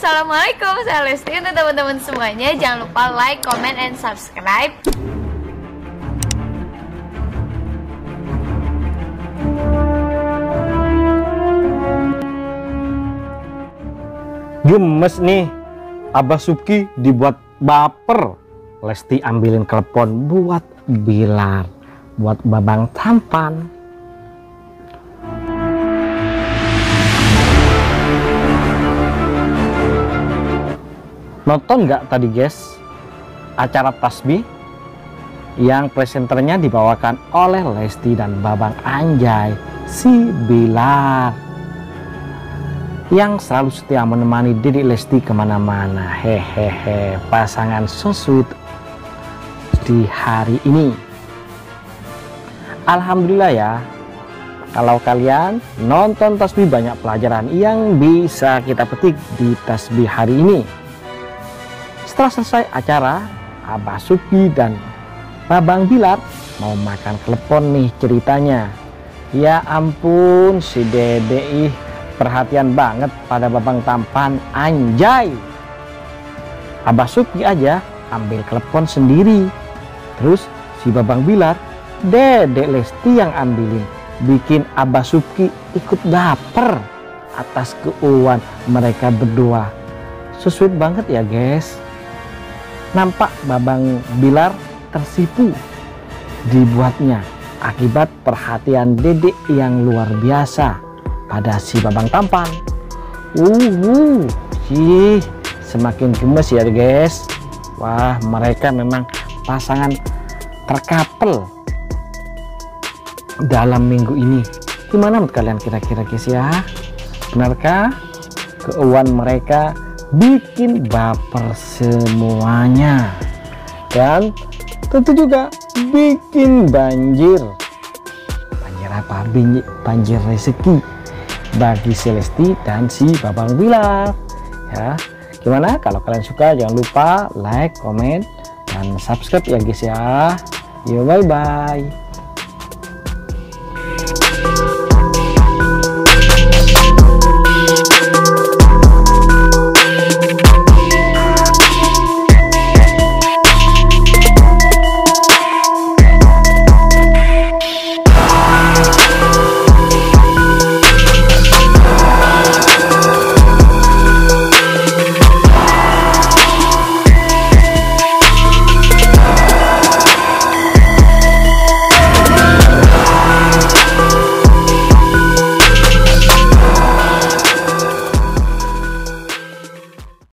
Assalamualaikum, saya Lesti untuk teman-teman semuanya. Jangan lupa like, comment, and subscribe. Gemes nih, Abah Subki dibuat baper. Lesti ambilin telepon buat Bilar, buat Babang Tampan. Nonton nggak tadi guys? Acara tasbih yang presenternya dibawakan oleh Lesti dan Babang Anjay. Si Bilar yang selalu setia menemani Didi Lesti ke mana-mana. Hehehe pasangan sosud di hari ini. Alhamdulillah ya. Kalau kalian nonton tasbih banyak pelajaran yang bisa kita petik di tasbih hari ini setelah selesai acara Abah Suki dan Babang Bilar mau makan klepon nih ceritanya. Ya ampun si dede ih perhatian banget pada babang tampan anjay. Abah Suki aja ambil telepon sendiri. Terus si babang bilar dedek Lesti yang ambilin bikin Abah Suki ikut baper atas keuuan mereka berdua. Sesuai banget ya guys nampak babang bilar tersipu dibuatnya akibat perhatian dedek yang luar biasa pada si babang tampan. Uh, sih semakin gemes ya guys. Wah mereka memang pasangan terkapel dalam minggu ini. Gimana menurut kalian kira-kira guys ya? Benarkah keuangan mereka bikin baper semuanya. Dan tentu juga bikin banjir. Banjir apa? Banjir rezeki bagi Celesti dan si Babang Bilar ya gimana? Kalau kalian suka jangan lupa like comment dan subscribe ya guys ya. Yuk bye bye